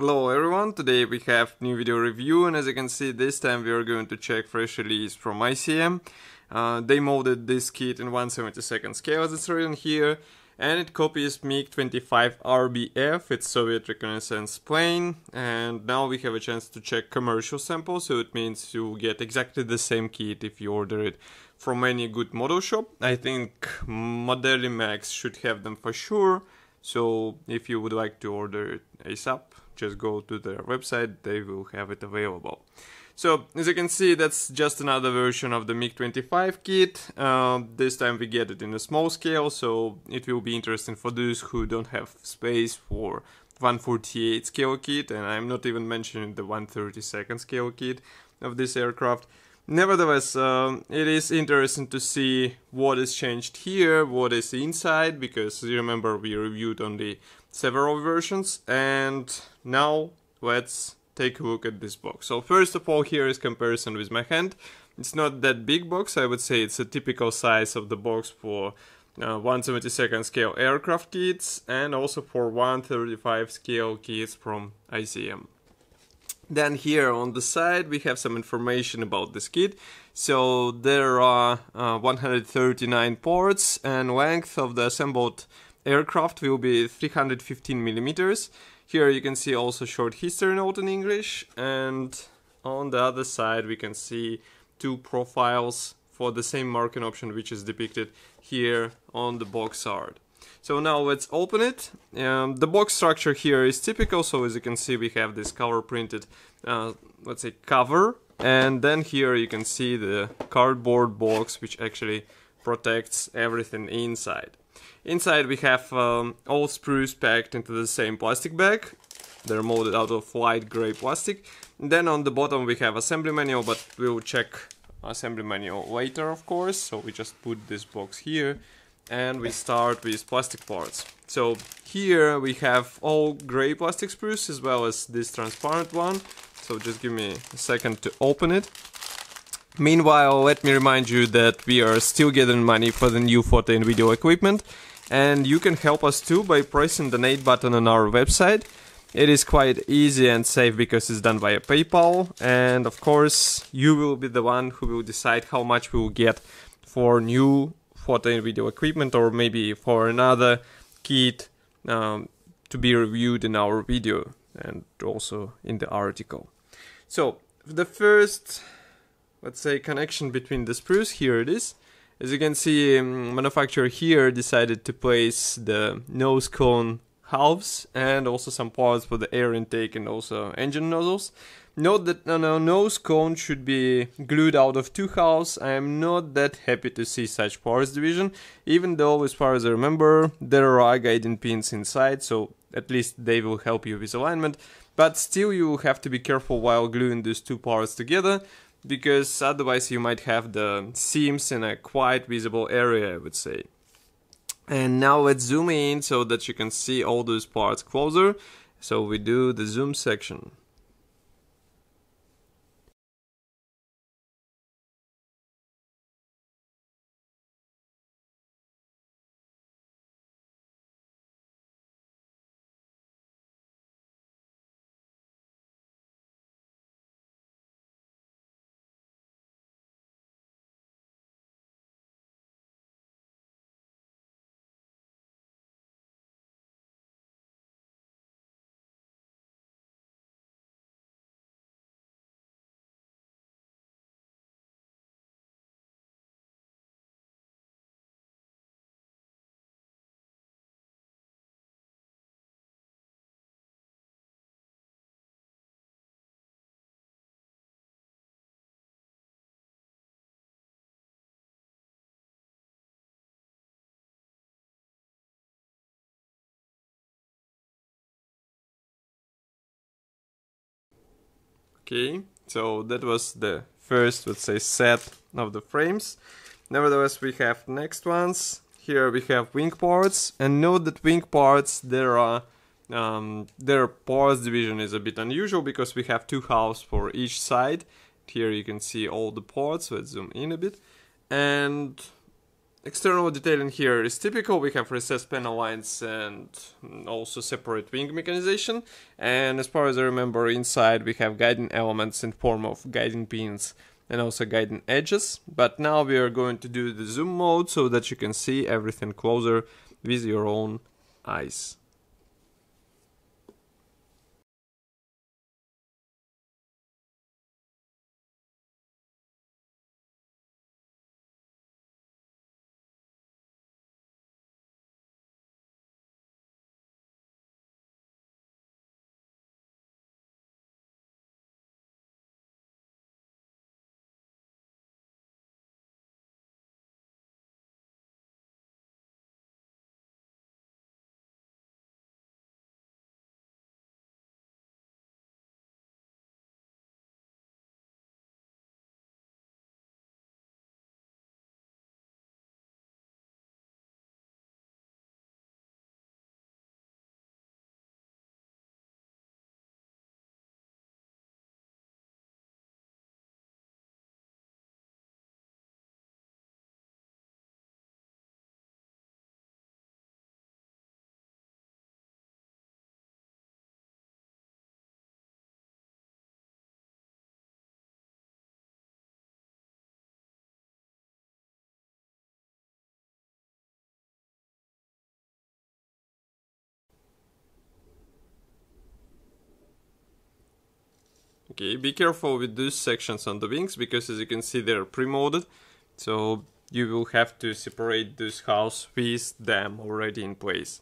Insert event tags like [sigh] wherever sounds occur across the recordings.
Hello everyone, today we have new video review and as you can see this time we are going to check fresh release from ICM. Uh, they molded this kit in 172nd scale as it's written here and it copies MiG-25 RBF, it's Soviet reconnaissance plane and now we have a chance to check commercial samples so it means you get exactly the same kit if you order it from any good model shop. I think Modelimex should have them for sure so if you would like to order it ASAP just go to their website, they will have it available. So, as you can see, that's just another version of the MiG-25 kit. Uh, this time we get it in a small scale, so it will be interesting for those who don't have space for 148 scale kit, and I'm not even mentioning the 132nd scale kit of this aircraft. Nevertheless, um, it is interesting to see what is changed here, what is inside, because you remember we reviewed only several versions, and now let's take a look at this box. So first of all, here is comparison with my hand. It's not that big box, I would say it's a typical size of the box for uh, 172nd scale aircraft kits and also for 135 scale kits from ICM. Then here on the side we have some information about this kit. So there are uh, 139 ports and length of the assembled aircraft will be 315 millimeters. Here you can see also short history note in English and on the other side we can see two profiles for the same marking option which is depicted here on the box art. So now let's open it. Um, the box structure here is typical, so as you can see we have this color printed, uh, let's say cover, and then here you can see the cardboard box which actually protects everything inside. Inside we have um, all sprues packed into the same plastic bag. They're molded out of light gray plastic. Then on the bottom we have assembly manual, but we'll check assembly manual later of course. So we just put this box here and we start with plastic parts. So here we have all gray plastic sprues as well as this transparent one. So just give me a second to open it. Meanwhile, let me remind you that we are still getting money for the new photo and video equipment and you can help us too by pressing the donate button on our website. It is quite easy and safe because it's done via PayPal and of course you will be the one who will decide how much we will get for new photo and video equipment or maybe for another kit um, to be reviewed in our video and also in the article. So the first, let's say, connection between the sprues, here it is. As you can see, um, manufacturer here decided to place the nose cone halves and also some parts for the air intake and also engine nozzles. Note that no, no, nose cone should be glued out of two halves. I am not that happy to see such parts division, even though as far as I remember, there are guiding pins inside, so at least they will help you with alignment. But still you have to be careful while gluing these two parts together, because otherwise you might have the seams in a quite visible area, I would say. And now let's zoom in so that you can see all those parts closer. So we do the zoom section. Okay, so that was the first, let's say, set of the frames. Nevertheless, we have next ones. Here we have wing parts, and note that wing parts there are um, their parts division is a bit unusual because we have two halves for each side. Here you can see all the parts. Let's zoom in a bit, and external detailing here is typical. We have recessed panel lines and also separate wing mechanization. And as far as I remember, inside we have guiding elements in form of guiding pins and also guiding edges. But now we are going to do the zoom mode so that you can see everything closer with your own eyes. Okay, be careful with these sections on the wings because as you can see they're pre-molded. So you will have to separate this house with them already in place.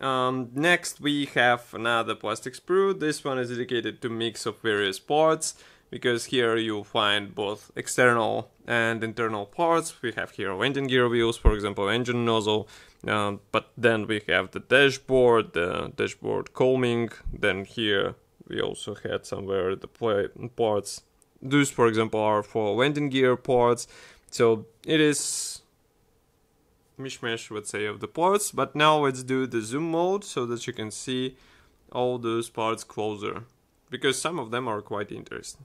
Um, next we have another plastic sprue. This one is dedicated to mix of various parts because here you'll find both external and internal parts. We have here landing gear wheels, for example, engine nozzle, um, but then we have the dashboard, the dashboard coaming, then here we also had somewhere the play parts. Those, for example, are for landing gear parts. So it is mishmash, let's say, of the parts. But now let's do the zoom mode so that you can see all those parts closer. Because some of them are quite interesting.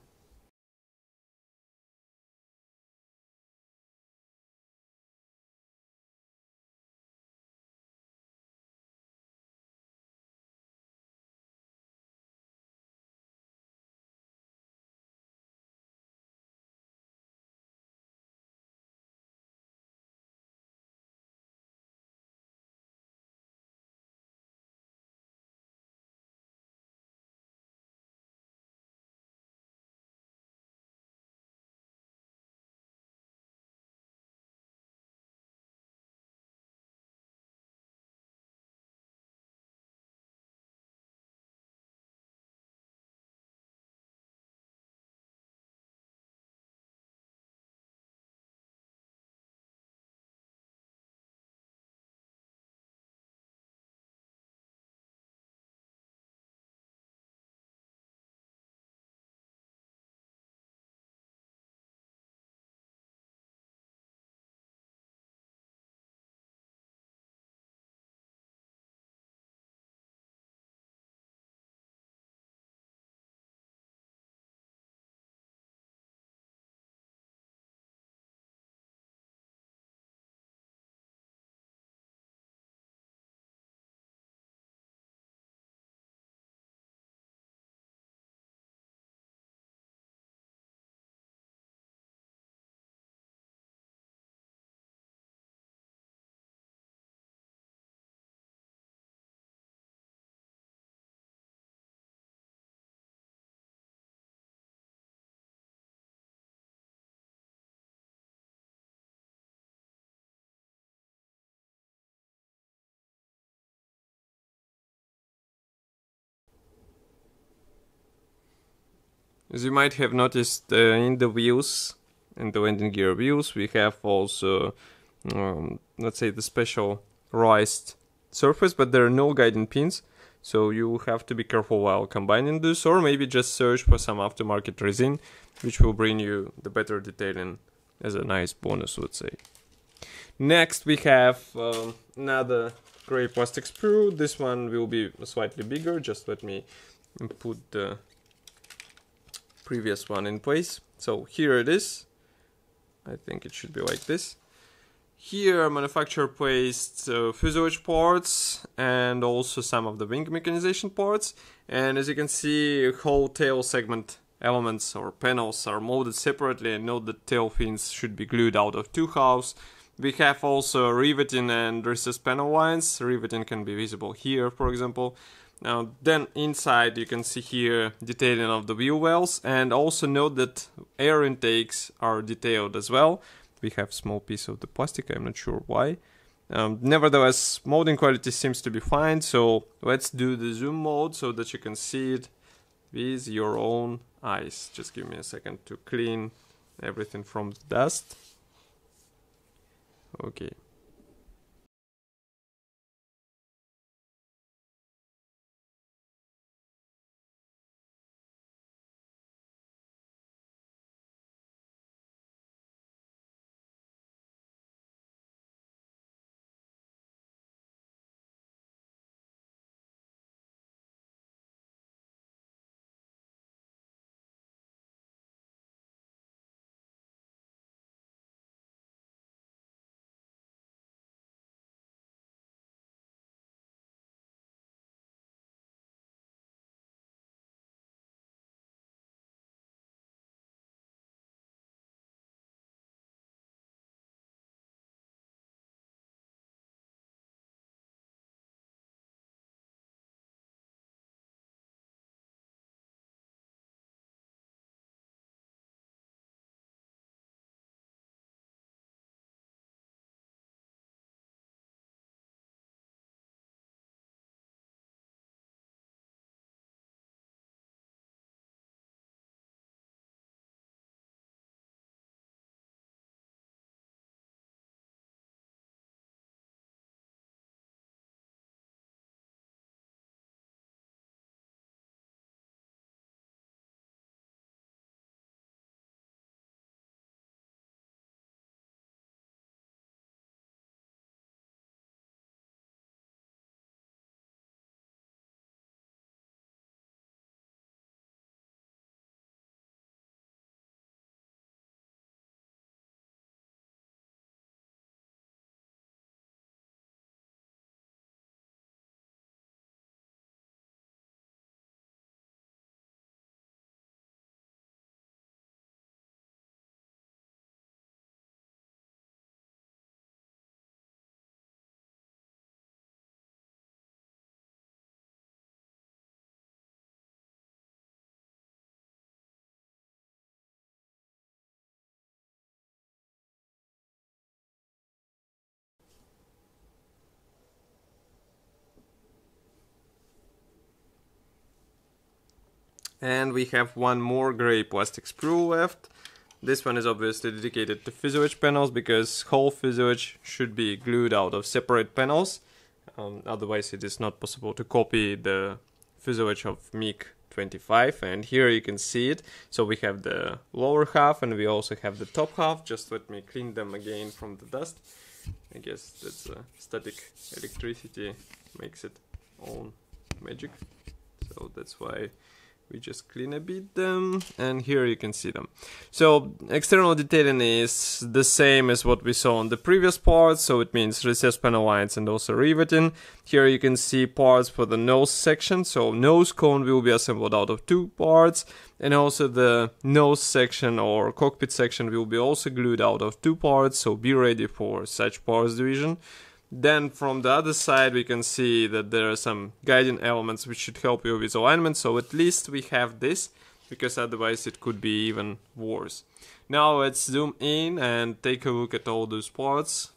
As you might have noticed uh, in the wheels, in the landing gear wheels, we have also, um, let's say, the special raised surface, but there are no guiding pins. So you have to be careful while combining this, or maybe just search for some aftermarket resin, which will bring you the better detailing as a nice bonus, let's say. Next, we have um, another gray plastic sprue. This one will be slightly bigger. Just let me put the previous one in place. So here it is. I think it should be like this. Here, manufacturer placed uh, fuselage parts and also some of the wing mechanization parts. And as you can see, whole tail segment elements or panels are molded separately and note that tail fins should be glued out of two halves. We have also riveting and recessed panel lines. Riveting can be visible here, for example. Now, then inside you can see here detailing of the wheel wells and also note that air intakes are detailed as well. We have small piece of the plastic, I'm not sure why. Um, nevertheless, molding quality seems to be fine, so let's do the zoom mode so that you can see it with your own eyes. Just give me a second to clean everything from the dust. Okay. And we have one more gray plastic sprue left. This one is obviously dedicated to fuselage panels because whole fuselage should be glued out of separate panels. Um, otherwise it is not possible to copy the fuselage of MiG-25 and here you can see it. So we have the lower half and we also have the top half. Just let me clean them again from the dust. I guess that's uh, static electricity makes it own magic. So that's why we just clean a bit them and here you can see them. So external detailing is the same as what we saw on the previous parts so it means recessed panel lines and also riveting. Here you can see parts for the nose section so nose cone will be assembled out of two parts and also the nose section or cockpit section will be also glued out of two parts so be ready for such parts division then from the other side we can see that there are some guiding elements which should help you with alignment. So at least we have this because otherwise it could be even worse. Now let's zoom in and take a look at all those parts.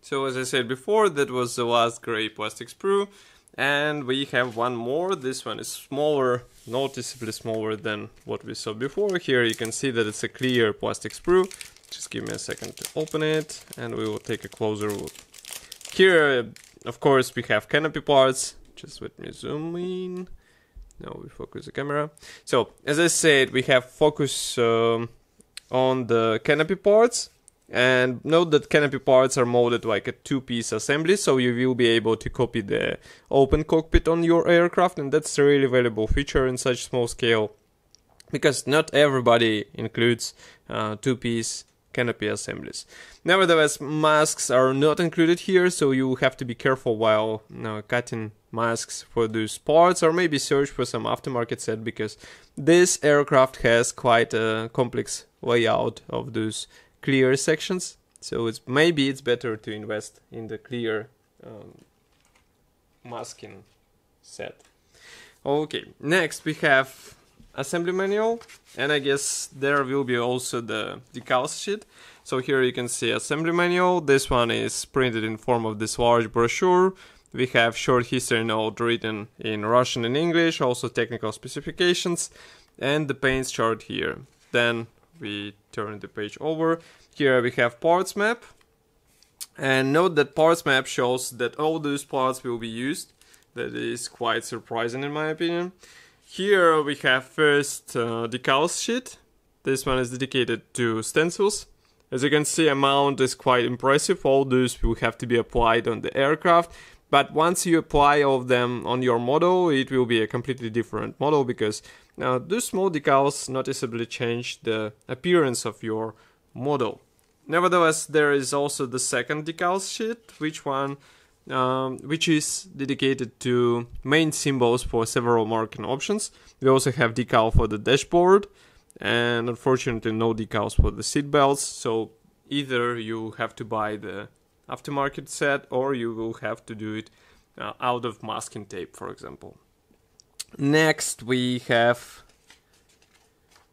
So as I said before, that was the last gray plastic sprue. And we have one more. This one is smaller, noticeably smaller than what we saw before. Here you can see that it's a clear plastic sprue. Just give me a second to open it and we will take a closer look. Here, of course, we have canopy parts. Just let me zoom in. Now we focus the camera. So, as I said, we have focus um, on the canopy parts and note that canopy parts are molded like a two-piece assembly, so you will be able to copy the open cockpit on your aircraft, and that's a really valuable feature in such small scale, because not everybody includes uh, two-piece canopy assemblies. Nevertheless, masks are not included here, so you have to be careful while uh, cutting masks for those parts, or maybe search for some aftermarket set, because this aircraft has quite a complex layout of those clear sections. So it's maybe it's better to invest in the clear um, masking set. Okay, next we have assembly manual and I guess there will be also the decals sheet. So here you can see assembly manual. This one is printed in form of this large brochure. We have short history note written in Russian and English, also technical specifications and the paints chart here. Then we turn the page over. Here we have parts map. And note that parts map shows that all those parts will be used. That is quite surprising in my opinion. Here we have first uh, decals sheet. This one is dedicated to stencils. As you can see, amount is quite impressive. All those will have to be applied on the aircraft. But once you apply all of them on your model, it will be a completely different model because now those small decals noticeably change the appearance of your model. Nevertheless, there is also the second decals sheet, which one, um, which is dedicated to main symbols for several marking options. We also have decal for the dashboard, and unfortunately no decals for the seat belts. So either you have to buy the aftermarket set or you will have to do it uh, out of masking tape, for example. Next, we have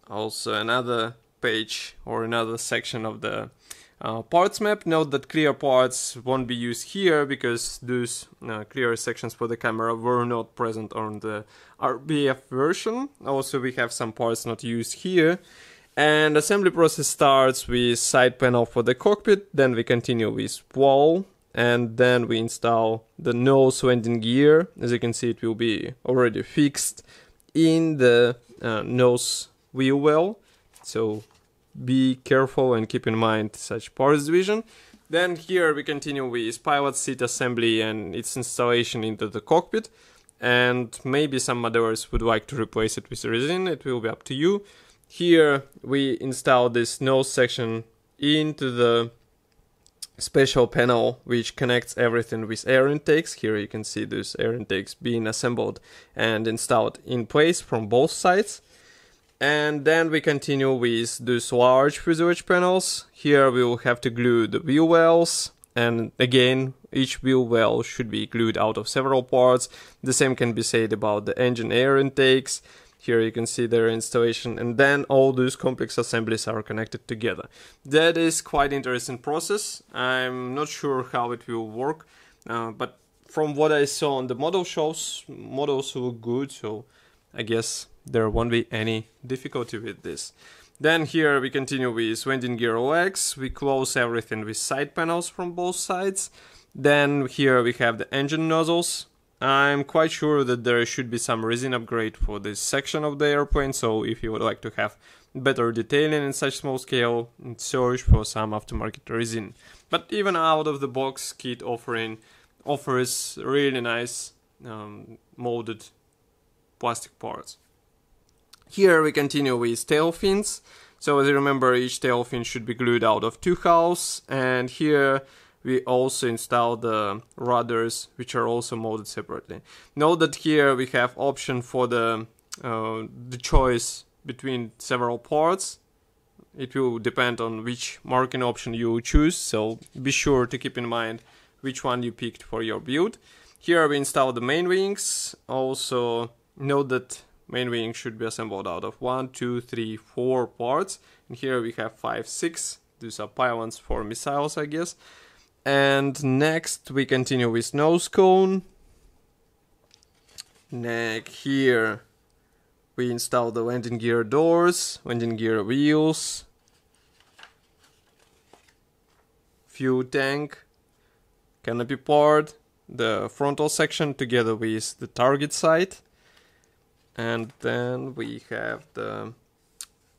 also another page or another section of the uh, parts map. Note that clear parts won't be used here because those uh, clear sections for the camera were not present on the RBF version. Also, we have some parts not used here. And assembly process starts with side panel for the cockpit, then we continue with wall, and then we install the nose landing gear. As you can see, it will be already fixed in the uh, nose wheel well. So be careful and keep in mind such parts division. Then here we continue with pilot seat assembly and its installation into the cockpit. And maybe some modders would like to replace it with resin, it will be up to you. Here we install this nose section into the special panel which connects everything with air intakes. Here you can see those air intakes being assembled and installed in place from both sides. And then we continue with those large fuselage panels. Here we will have to glue the wheel wells. And again, each wheel well should be glued out of several parts. The same can be said about the engine air intakes. Here you can see their installation and then all those complex assemblies are connected together. That is quite interesting process. I'm not sure how it will work, uh, but from what I saw on the model shows, models look good, so I guess there won't be any difficulty with this. Then here we continue with landing gear legs. We close everything with side panels from both sides. Then here we have the engine nozzles. I'm quite sure that there should be some resin upgrade for this section of the airplane, so if you would like to have better detailing in such small scale, search for some aftermarket resin. But even out of the box kit offering offers really nice um, molded plastic parts. Here we continue with tail fins. So as you remember, each tail fin should be glued out of two hulls, and here we also install the rudders which are also molded separately. Note that here we have option for the uh, the choice between several parts. It will depend on which marking option you choose, so be sure to keep in mind which one you picked for your build. Here we install the main wings. Also note that main wing should be assembled out of one, two, three, four parts. And here we have five, six. These are pylons for missiles, I guess. And next we continue with nose cone. Neck here we install the landing gear doors, landing gear wheels, fuel tank, canopy part, the frontal section together with the target sight, and then we have the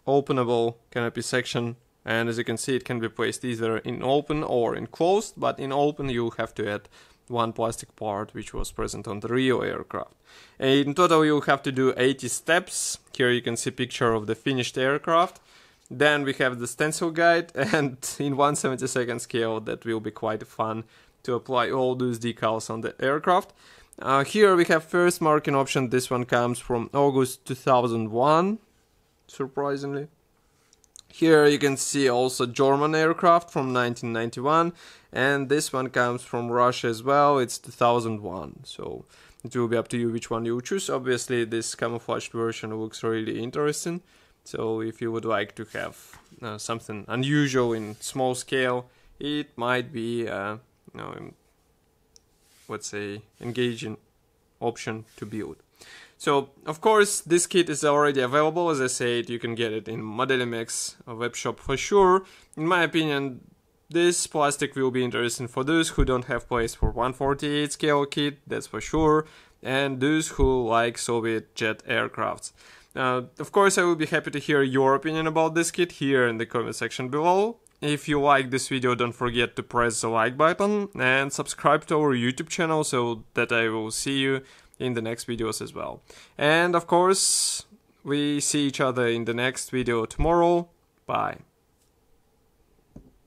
openable canopy section and as you can see it can be placed either in open or in closed but in open you have to add one plastic part which was present on the real aircraft. In total you have to do 80 steps. Here you can see picture of the finished aircraft. Then we have the stencil guide [laughs] and in 172nd scale that will be quite fun to apply all those decals on the aircraft. Uh, here we have first marking option, this one comes from August 2001, surprisingly. Here you can see also German aircraft from 1991 and this one comes from Russia as well, it's 2001. So it will be up to you which one you choose. Obviously this camouflaged version looks really interesting. So if you would like to have uh, something unusual in small scale, it might be uh, you know, let's say engaging option to build. So, of course, this kit is already available. As I said, you can get it in Modelimex web shop for sure. In my opinion, this plastic will be interesting for those who don't have place for 148 scale kit, that's for sure, and those who like Soviet jet aircrafts. Uh, of course, I will be happy to hear your opinion about this kit here in the comment section below. If you like this video, don't forget to press the like button and subscribe to our YouTube channel so that I will see you in the next videos as well. And of course, we see each other in the next video tomorrow. Bye.